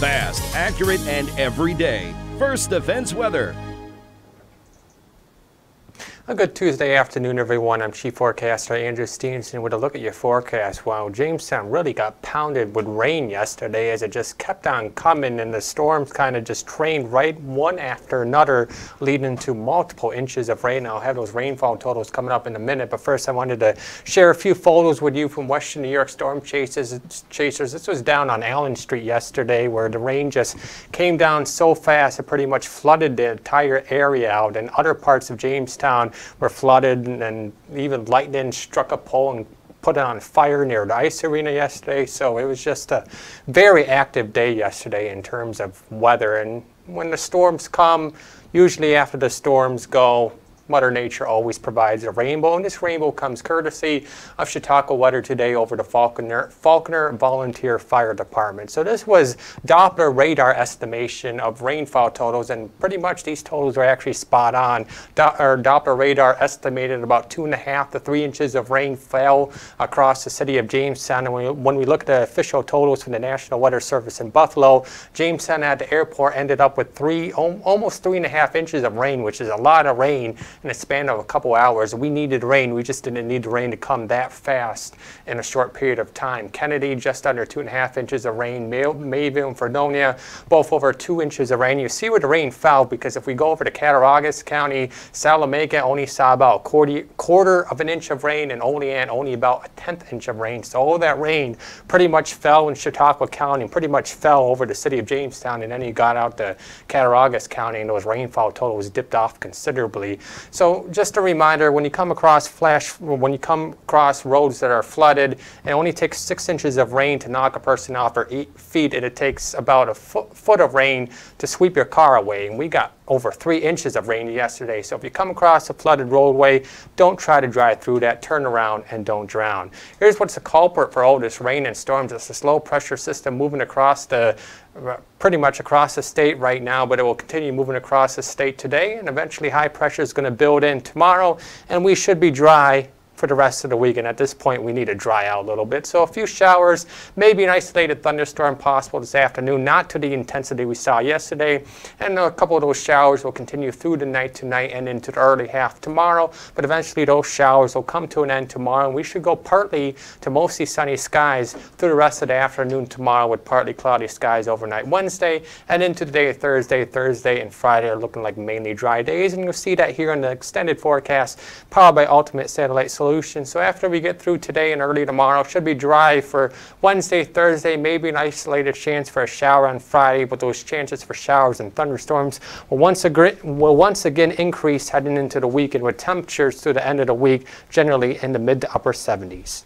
Fast, accurate, and every day. First Defense Weather. A good Tuesday afternoon, everyone. I'm Chief Forecaster Andrew Stevenson with a look at your forecast. Wow, Jamestown really got pounded with rain yesterday as it just kept on coming and the storms kind of just trained right one after another, leading to multiple inches of rain. I'll have those rainfall totals coming up in a minute, but first I wanted to share a few photos with you from Western New York storm chasers. chasers. This was down on Allen Street yesterday where the rain just came down so fast it pretty much flooded the entire area out and other parts of Jamestown were flooded and even lightning struck a pole and put it on fire near the ice arena yesterday. So it was just a very active day yesterday in terms of weather. And when the storms come, usually after the storms go, Mother Nature always provides a rainbow, and this rainbow comes courtesy of Chautauqua Weather today over the Falconer, Falconer Volunteer Fire Department. So this was Doppler radar estimation of rainfall totals, and pretty much these totals are actually spot on. Do Doppler radar estimated about two and a half to three inches of rain fell across the city of Jamestown, and when we, when we look at the official totals from the National Weather Service in Buffalo, Jamestown at the airport ended up with three, almost three and a half inches of rain, which is a lot of rain in a span of a couple hours. We needed rain. We just didn't need the rain to come that fast in a short period of time. Kennedy, just under two and a half inches of rain. May Mayville and Fredonia, both over two inches of rain. You see where the rain fell because if we go over to Cattaraugus County, Salamanca only saw about a quarter, of an inch of rain and Olean only about a tenth inch of rain. So all that rain pretty much fell in Chautauqua County and pretty much fell over the city of Jamestown and then you got out to Cattaraugus County and those rainfall totals dipped off considerably. So just a reminder, when you come across flash, when you come across roads that are flooded, it only takes six inches of rain to knock a person off their feet, and it takes about a foot, foot of rain to sweep your car away. And we got over three inches of rain yesterday. So if you come across a flooded roadway, don't try to drive through that. Turn around and don't drown. Here's what's the culprit for all this rain and storms. It's a low pressure system moving across the pretty much across the state right now, but it will continue moving across the state today, and eventually high pressure is going to build in tomorrow, and we should be dry for the rest of the week. And at this point, we need to dry out a little bit. So a few showers, maybe an isolated thunderstorm possible this afternoon, not to the intensity we saw yesterday. And a couple of those showers will continue through the night tonight and into the early half tomorrow. But eventually those showers will come to an end tomorrow. And we should go partly to mostly sunny skies through the rest of the afternoon tomorrow with partly cloudy skies overnight Wednesday and into the day Thursday. Thursday and Friday are looking like mainly dry days. And you'll see that here in the extended forecast powered by Ultimate Satellite Solutions solution. So after we get through today and early tomorrow, should be dry for Wednesday, Thursday, maybe an isolated chance for a shower on Friday, but those chances for showers and thunderstorms will once, will once again increase heading into the weekend with temperatures through the end of the week generally in the mid to upper 70s.